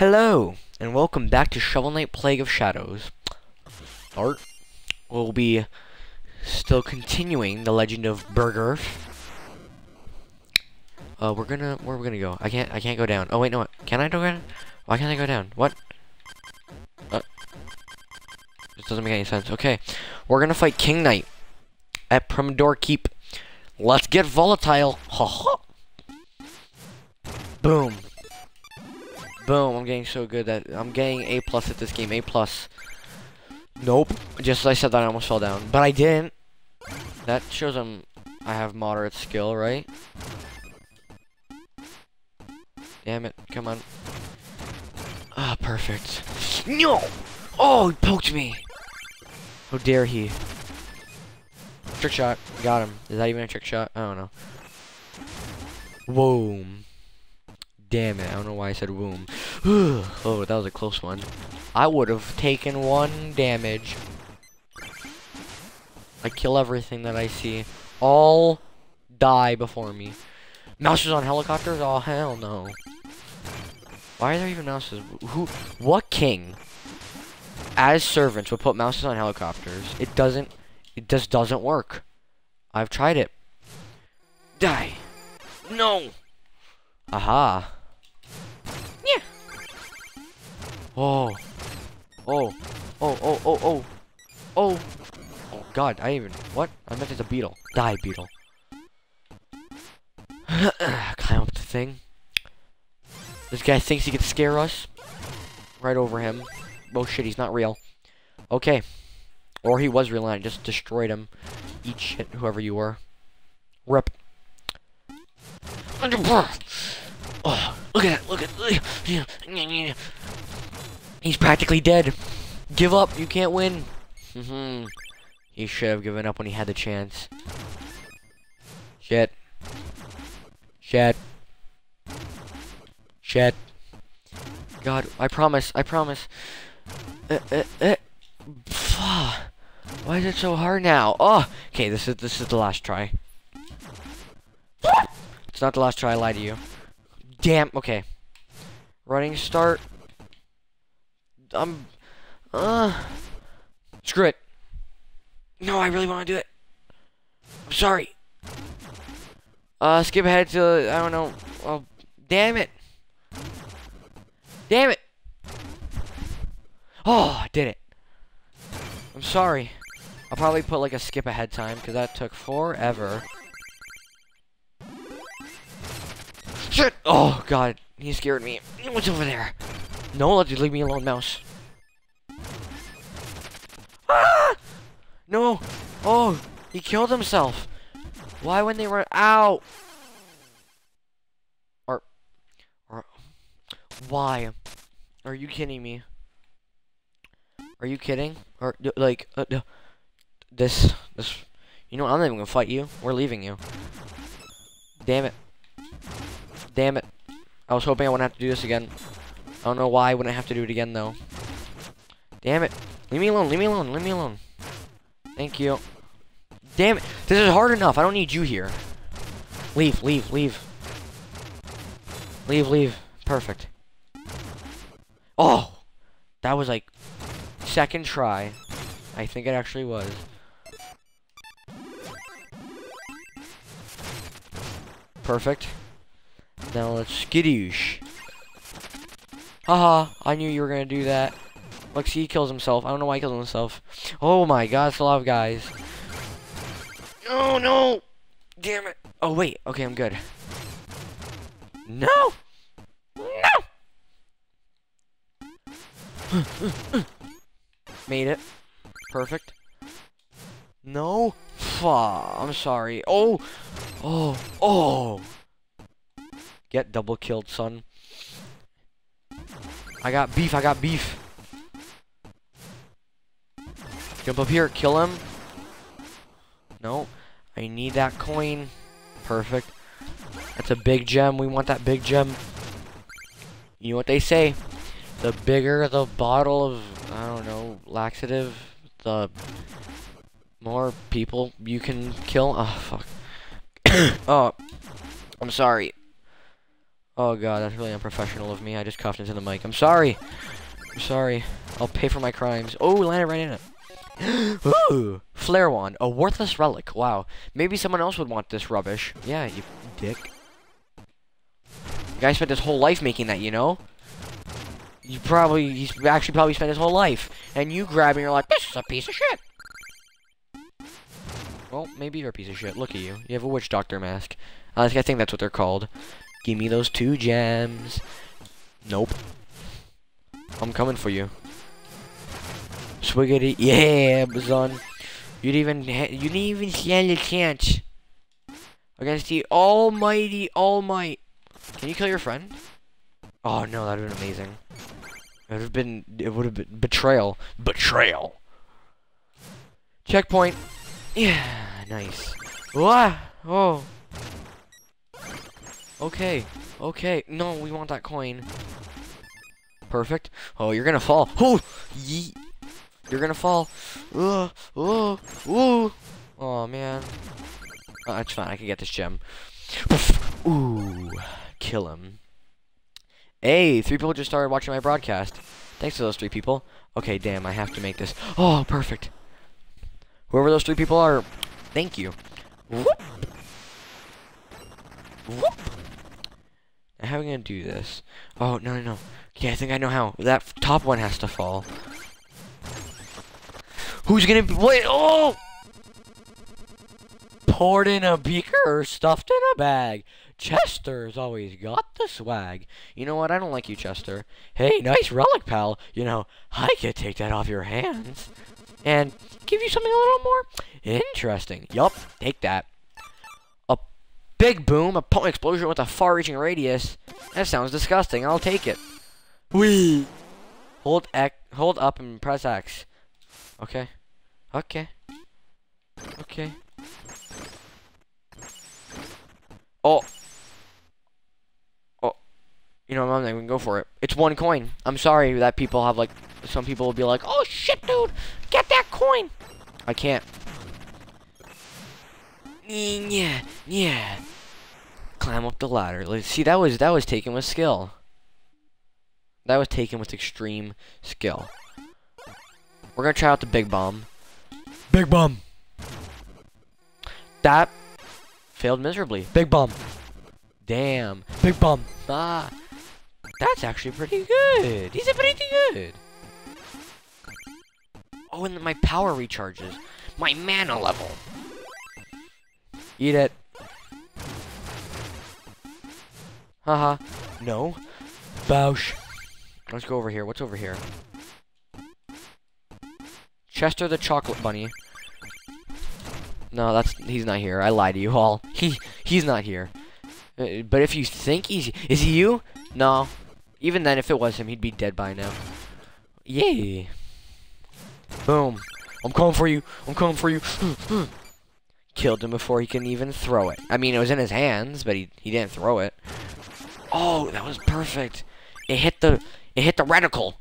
Hello, and welcome back to Shovel Knight Plague of Shadows. Art will be still continuing the legend of Burger. Uh, we're gonna, where are we gonna go? I can't, I can't go down. Oh wait, no, what? can I go down? Why can't I go down? What? Uh, this doesn't make any sense. Okay, we're gonna fight King Knight at Pridemoor Keep. Let's get volatile. Ha ha. Boom. Boom, I'm getting so good that I'm getting A plus at this game. A plus. Nope. Just as I said that, I almost fell down. But I didn't. That shows I'm I have moderate skill, right? Damn it. Come on. Ah, perfect. No! Oh, he poked me! How dare he? Trick shot. Got him. Is that even a trick shot? I don't know. Boom. Damn it, I don't know why I said boom. oh, that was a close one. I would have taken one damage. I kill everything that I see. All die before me. Mouses on helicopters? Oh, hell no. Why are there even mouses? Who? What king, as servants, would put mouses on helicopters? It doesn't. It just doesn't work. I've tried it. Die. No. Aha. Oh. Oh. Oh, oh, oh, oh. Oh. Oh, God, I even... What? I meant it's a beetle. Die, beetle. Climb up the thing. This guy thinks he can scare us. Right over him. Oh, shit, he's not real. Okay. Or he was real and I just destroyed him. Eat shit, whoever you were. Rip. Oh, look at that, look at that. He's practically dead. Give up, you can't win. Mm-hmm. he should have given up when he had the chance. Shit. Shit. Shit. God, I promise, I promise. Uh, uh, uh. Why is it so hard now? Oh, okay, this is this is the last try. It's not the last try, I lied to you. Damn, okay. Running start. I'm, uh, screw it. No, I really want to do it. I'm sorry. Uh, skip ahead to, I don't know. Oh, damn it. Damn it. Oh, I did it. I'm sorry. I'll probably put like a skip ahead time because that took forever. Shit! Oh god, he scared me. What's over there? No, let you leave me alone, mouse. Ah! No! Oh, he killed himself. Why when they were out? Or, or, why? Are you kidding me? Are you kidding? Or like, uh, this, this, you know? I'm not even gonna fight you. We're leaving you. Damn it. Damn it. I was hoping I wouldn't have to do this again. I don't know why I wouldn't have to do it again, though. Damn it. Leave me alone, leave me alone, leave me alone. Thank you. Damn it. This is hard enough. I don't need you here. Leave, leave, leave. Leave, leave. Perfect. Oh! That was like second try. I think it actually was. Perfect. Now let's skidoosh. Haha, I knew you were gonna do that. Look, see, he kills himself. I don't know why he kills himself. Oh my god, it's a lot of guys. Oh no! Damn it. Oh wait, okay, I'm good. No! No! Made it. Perfect. No? Fuck, I'm sorry. Oh! Oh! Oh! Get double killed, son. I got beef, I got beef. Jump up here, kill him. No. I need that coin. Perfect. That's a big gem. We want that big gem. You know what they say. The bigger the bottle of, I don't know, laxative, the more people you can kill. Oh, fuck. oh, I'm sorry. Oh god, that's really unprofessional of me. I just coughed into the mic. I'm sorry. I'm sorry. I'll pay for my crimes. Oh, landed right in it. Ooh, flare wand, a worthless relic. Wow, maybe someone else would want this rubbish. Yeah, you dick. The guy spent his whole life making that, you know. You probably, he's actually probably spent his whole life, and you grab and you're like, this is a piece of shit. Well, maybe you're a piece of shit. Look at you. You have a witch doctor mask. I think that's what they're called. Give me those two gems. Nope. I'm coming for you. Swiggity, yeah, son. You didn't even you didn't even stand a chance against the Almighty All Might. Can you kill your friend? Oh no, that would have been amazing. It would have been it would have been betrayal. Betrayal. Checkpoint. Yeah, nice. Wah! Oh. Okay. Okay. No, we want that coin. Perfect. Oh, you're gonna fall. Oh, yeet. You're gonna fall. Oh, oh, oh. Oh man. Uh, oh, that's fine. I can get this gem. Ooh, kill him. Hey, three people just started watching my broadcast. Thanks to those three people. Okay, damn, I have to make this. Oh, perfect. Whoever those three people are, thank you. Whoop. How are we do this? Oh, no, no, no. Okay, I think I know how. That top one has to fall. Who's gonna be- Wait, oh! Poured in a beaker or stuffed in a bag. Chester's always got the swag. You know what? I don't like you, Chester. Hey, nice relic, pal. You know, I could take that off your hands. And give you something a little more interesting. Yup, take that. Big boom, a potent explosion with a far-reaching radius. That sounds disgusting. I'll take it. Wee. Hold X, hold up and press X. Okay. Okay. Okay. Oh. Oh. You know, I'm not even go for it. It's one coin. I'm sorry that people have like, some people will be like, oh shit, dude, get that coin. I can't. Yeah, yeah. Climb up the ladder. Let's see, that was that was taken with skill. That was taken with extreme skill. We're gonna try out the big bomb. Big bomb. That failed miserably. Big bomb. Damn. Big bomb. Ah. That's actually pretty good. He's a pretty good. Oh, and my power recharges. My mana level. Eat it. Haha. no. Bausch. Let's go over here. What's over here? Chester the chocolate bunny. No, that's he's not here. I lied to you all. He he's not here. Uh, but if you think he's is he you? No. Even then, if it was him, he'd be dead by now. Yay. Boom. I'm coming for you. I'm coming for you. Killed him before he can even throw it. I mean, it was in his hands, but he, he didn't throw it. Oh, that was perfect. It hit the it hit the reticle.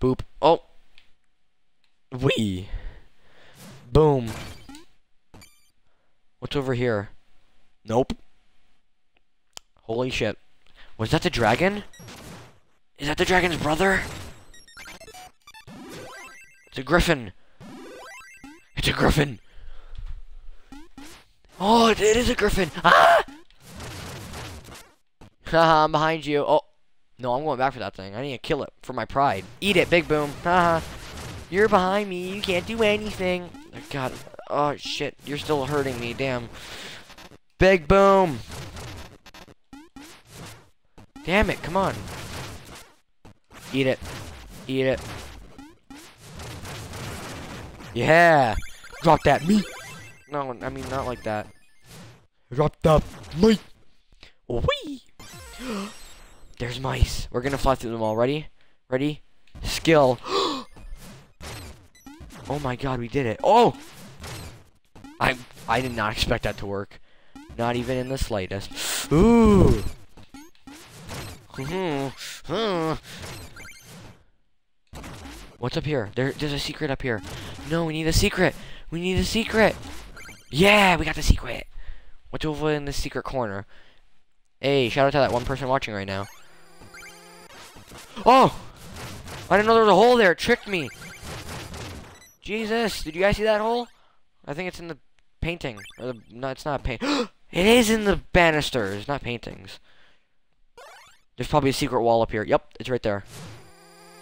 Boop. Oh. Wee. Boom. What's over here? Nope. Holy shit. Was that the dragon? Is that the dragon's brother? It's a griffin. A griffin. Oh, it is a griffin. Ah! Haha, I'm behind you. Oh. No, I'm going back for that thing. I need to kill it for my pride. Eat it, big boom. Haha. You're behind me. You can't do anything. God. Oh, shit. You're still hurting me. Damn. Big boom. Damn it. Come on. Eat it. Eat it. Yeah. Drop that meat. No, I mean, not like that. Drop the meat. Wee. There's mice. We're gonna fly through them all. Ready? Ready? Skill. oh my god, we did it. Oh! I I did not expect that to work. Not even in the slightest. Ooh! Mm-hmm. What's up here? There, there's a secret up here. No, we need a secret. We need a secret. Yeah, we got the secret. What's over in the secret corner? Hey, shout out to that one person watching right now. Oh! I didn't know there was a hole there. It tricked me. Jesus, did you guys see that hole? I think it's in the painting. Or the, no, it's not a paint. it is in the banisters, not paintings. There's probably a secret wall up here. Yep, it's right there.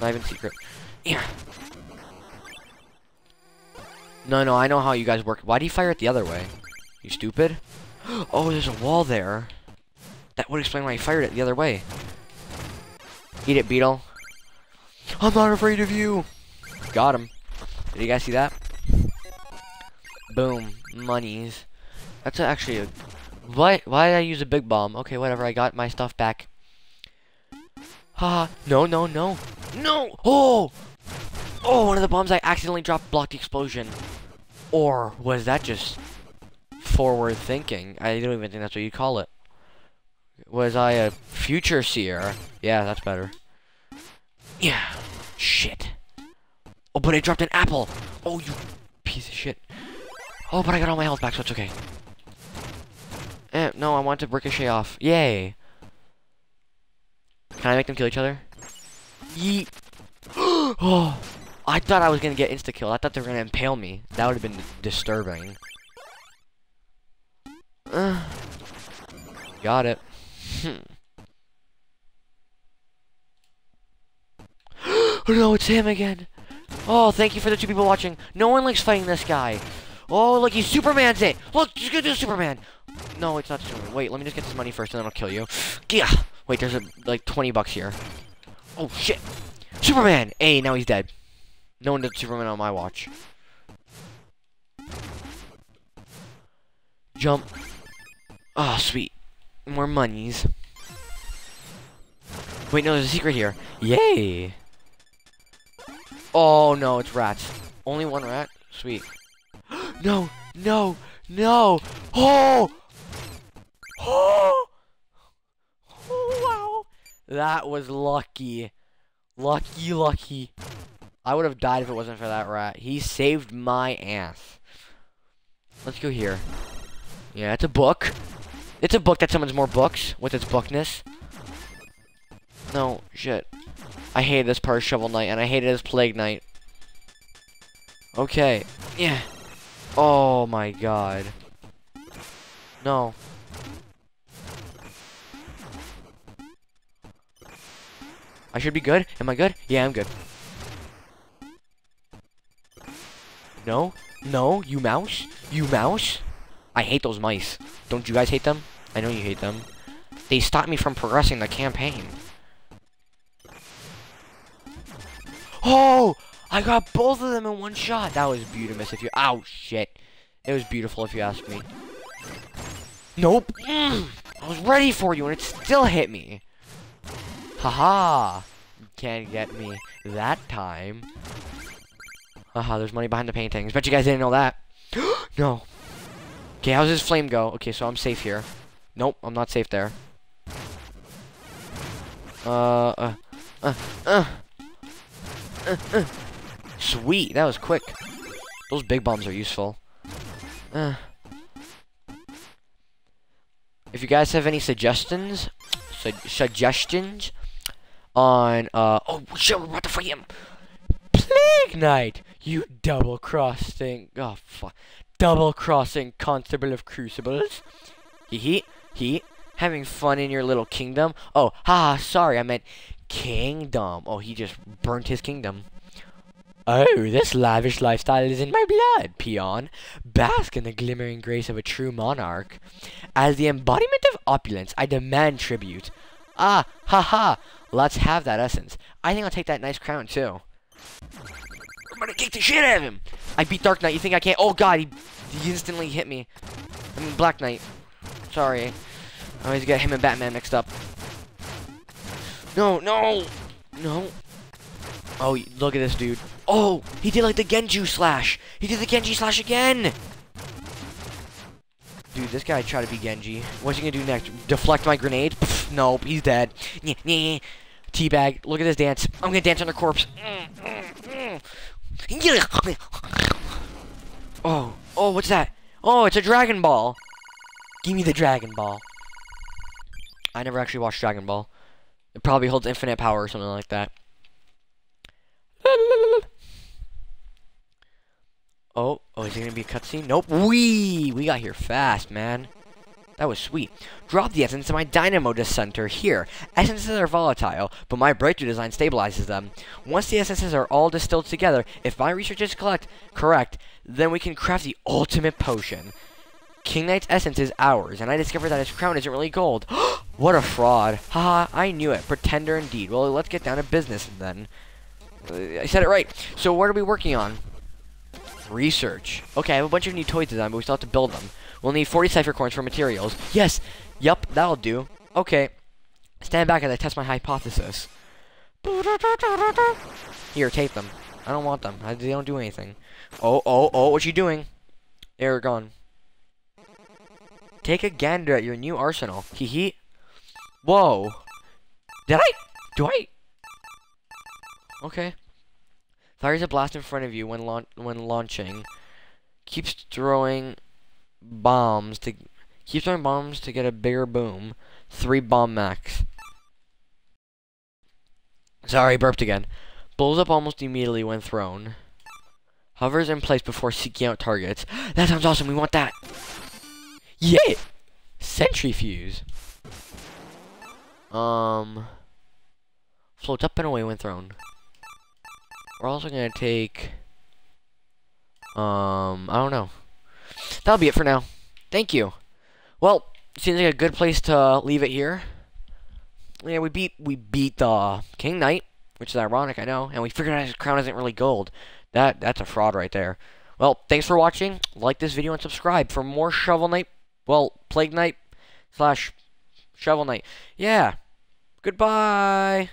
Not even secret. Yeah. No, no, I know how you guys work. Why do you fire it the other way? You stupid? Oh, there's a wall there. That would explain why you fired it the other way. Eat it, beetle. I'm not afraid of you. Got him. Did you guys see that? Boom. Monies. That's actually a... Why, why did I use a big bomb? Okay, whatever. I got my stuff back. Haha. no, no, no. No! Oh! Oh, one of the bombs I accidentally dropped blocked the explosion. Or was that just forward thinking? I don't even think that's what you call it. Was I a future seer? Yeah, that's better. Yeah. Shit. Oh, but I dropped an apple. Oh, you piece of shit. Oh, but I got all my health back, so it's okay. Eh, no, I want to ricochet off. Yay. Can I make them kill each other? Yeet. oh, I thought I was gonna get insta kill. I thought they were gonna impale me. That would have been disturbing. Got it. Hmm. oh no, it's him again. Oh, thank you for the two people watching. No one likes fighting this guy. Oh, look, he's Superman's it. Look, he's gonna do Superman. No, it's not Superman. Wait, let me just get this money first, and then I'll kill you. Yeah. Wait, there's a, like 20 bucks here. Oh shit. Superman. Hey, now he's dead. No one did Superman on my watch. Jump. Oh, sweet. More monies. Wait, no, there's a secret here. Yay! Oh, no, it's rats. Only one rat? Sweet. no, no, no! Oh! Oh! Oh, wow! That was lucky. Lucky, lucky. I would have died if it wasn't for that rat. He saved my ass. Let's go here. Yeah, it's a book. It's a book that summons more books with its bookness. No, shit. I hated this part of Shovel Knight, and I hated this Plague Knight. Okay. Yeah. Oh my god. No. I should be good? Am I good? Yeah, I'm good. No? No? You mouse? You mouse? I hate those mice. Don't you guys hate them? I know you hate them. They stop me from progressing the campaign. Oh! I got both of them in one shot. That was beautiful if you- Ow, shit. It was beautiful if you ask me. Nope. I was ready for you and it still hit me. Haha. -ha. Can't get me that time. Haha, there's money behind the paintings. Bet you guys didn't know that. no. Okay, how's this flame go? Okay, so I'm safe here. Nope, I'm not safe there. Uh, uh, uh, uh. Uh, uh. Sweet, that was quick. Those big bombs are useful. Uh. If you guys have any suggestions, su suggestions on, uh, oh shit, we're about to fight him. Plague Knight, you double-crossing, oh fuck, double-crossing Constable of Crucibles. He, he, he, having fun in your little kingdom. Oh, haha, sorry, I meant kingdom. Oh, he just burnt his kingdom. Oh, this lavish lifestyle is in my blood, peon. Bask in the glimmering grace of a true monarch. As the embodiment of opulence, I demand tribute. Ah, ha ha. Let's have that essence. I think I'll take that nice crown, too. I'm gonna kick the shit out of him. I beat Dark Knight. You think I can't? Oh, God. He, he instantly hit me. I mean, Black Knight. Sorry. I always get him and Batman mixed up. No, no. No. Oh, look at this dude. Oh, he did like the Genju slash. He did the Genji slash again. Dude, this guy tried to be Genji. What's he gonna do next? Deflect my grenade? Pff, nope, he's dead. Teabag, look at this dance. I'm gonna dance on the corpse. Mm, mm, mm. Oh, oh, what's that? Oh, it's a Dragon Ball. Give me the Dragon Ball. I never actually watched Dragon Ball. It probably holds infinite power or something like that. Oh, oh, is it gonna be a cutscene? Nope. Wee! We got here fast, man. That was sweet. Drop the essence in my dynamo center here. Essences are volatile, but my breakthrough design stabilizes them. Once the essences are all distilled together, if my research is collect correct, then we can craft the ultimate potion. King Knight's essence is ours, and I discovered that his crown isn't really gold. what a fraud. Haha, I knew it. Pretender indeed. Well, let's get down to business then. Uh, I said it right. So what are we working on? Research. Okay, I have a bunch of new toys designed, but we still have to build them. We'll need 40 cipher coins for materials. Yes! Yup, that'll do. Okay. Stand back as I test my hypothesis. Here, take them. I don't want them. I, they don't do anything. Oh, oh, oh, what you doing? They're gone. Take a gander at your new arsenal. Hee hee. Whoa. Did I? Do I? Okay. Fires a blast in front of you when launch when launching. Keeps throwing bombs to keep throwing bombs to get a bigger boom. Three bomb max. Sorry, burped again. Blows up almost immediately when thrown. Hovers in place before seeking out targets. That sounds awesome. We want that. Yeah. Centrifuge. Um. Floats up and away when thrown. We're also gonna take. Um. I don't know. That'll be it for now. Thank you. Well, seems like a good place to leave it here. Yeah, we beat we beat the uh, King Knight, which is ironic, I know, and we figured out his crown isn't really gold. That that's a fraud right there. Well, thanks for watching. Like this video and subscribe for more Shovel Knight. Well, Plague Knight slash Shovel Knight. Yeah. Goodbye.